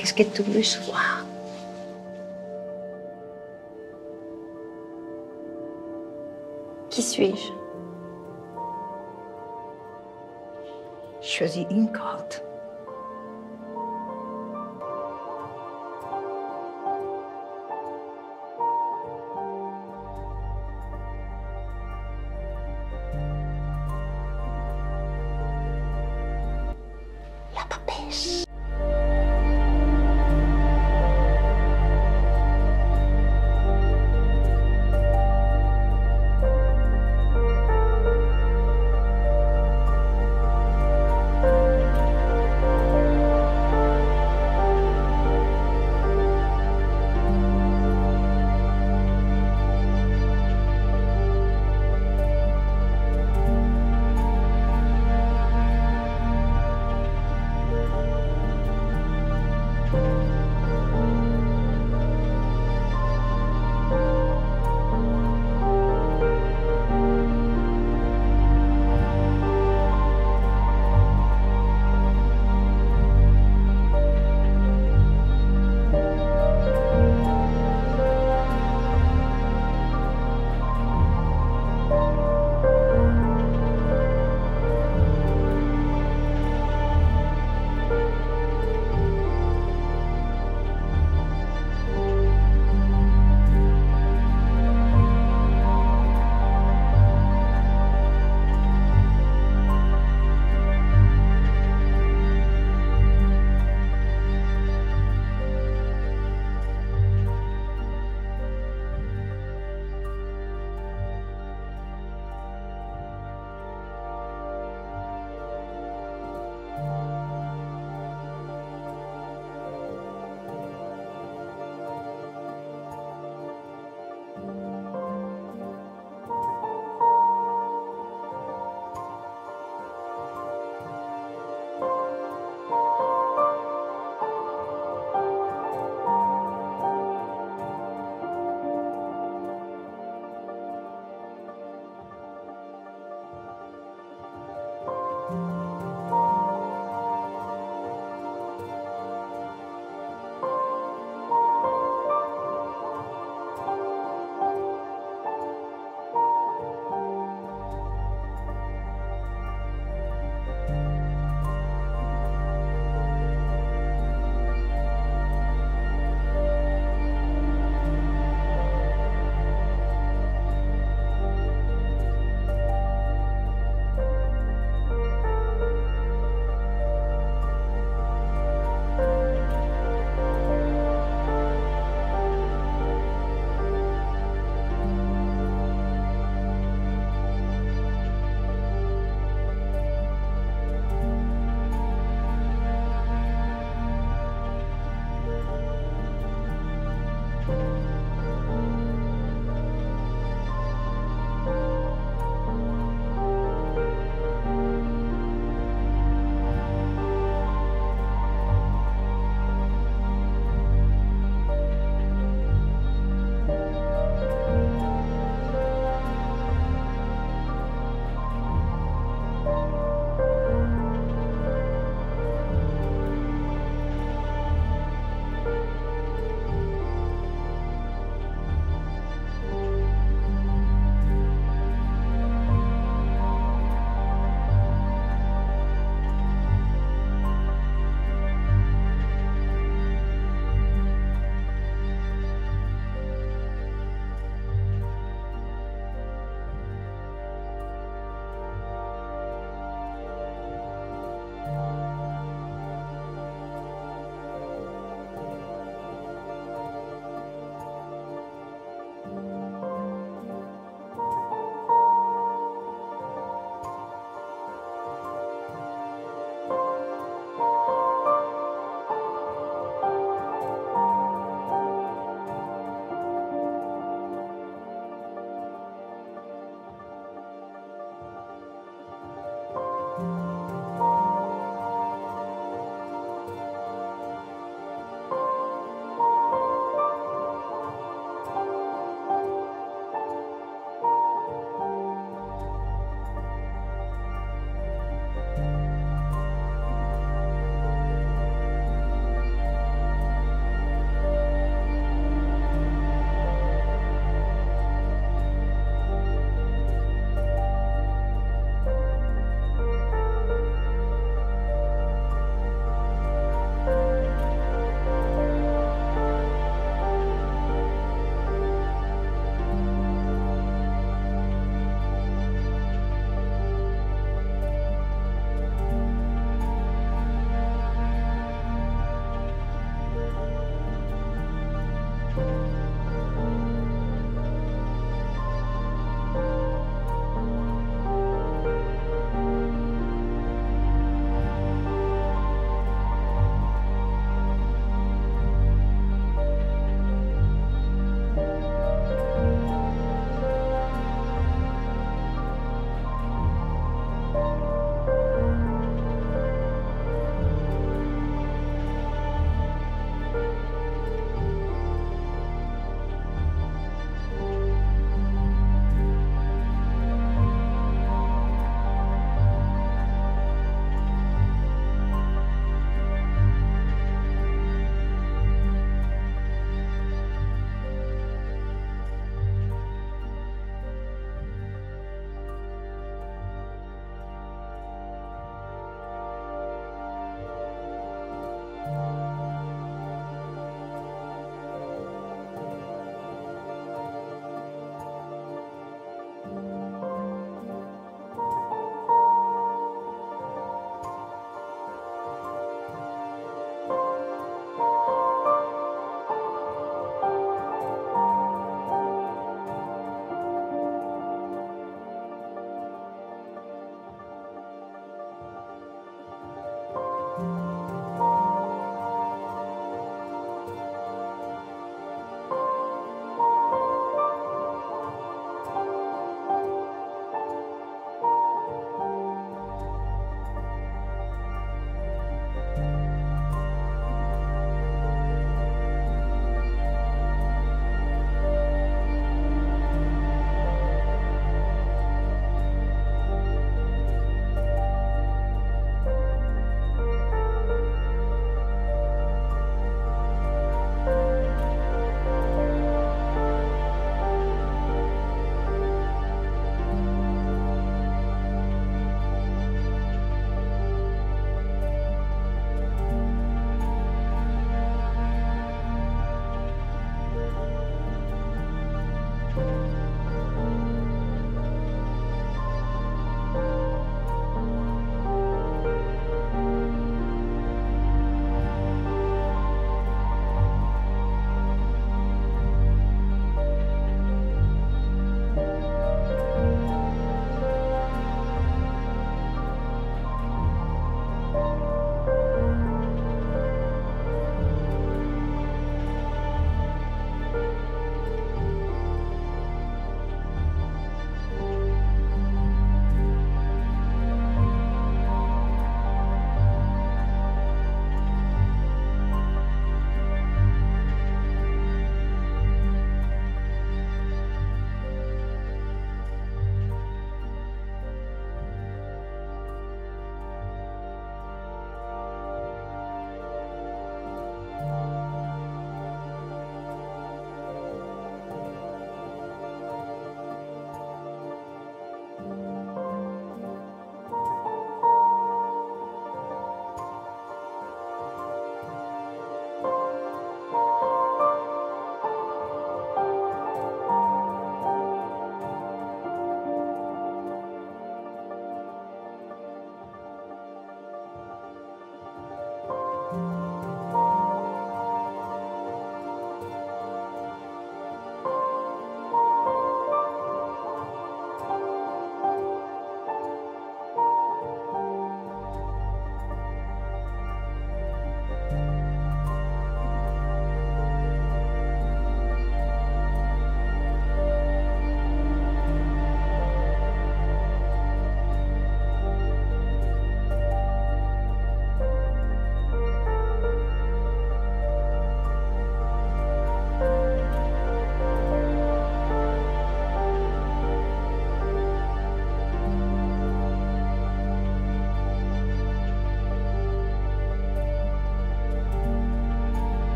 Qu'est-ce que tu veux savoir? Qui suis-je? Choisis une carte. La papesse.